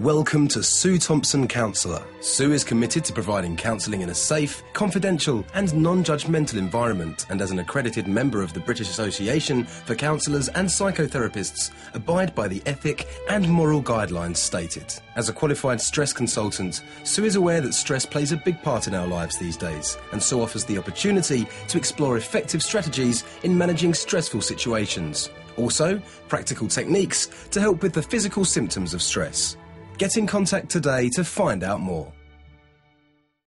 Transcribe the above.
Welcome to Sue Thompson Counsellor. Sue is committed to providing counselling in a safe, confidential, and non judgmental environment, and as an accredited member of the British Association for Counsellors and Psychotherapists, abide by the ethic and moral guidelines stated. As a qualified stress consultant, Sue is aware that stress plays a big part in our lives these days, and so offers the opportunity to explore effective strategies in managing stressful situations. Also, practical techniques to help with the physical symptoms of stress. Get in contact today to find out more.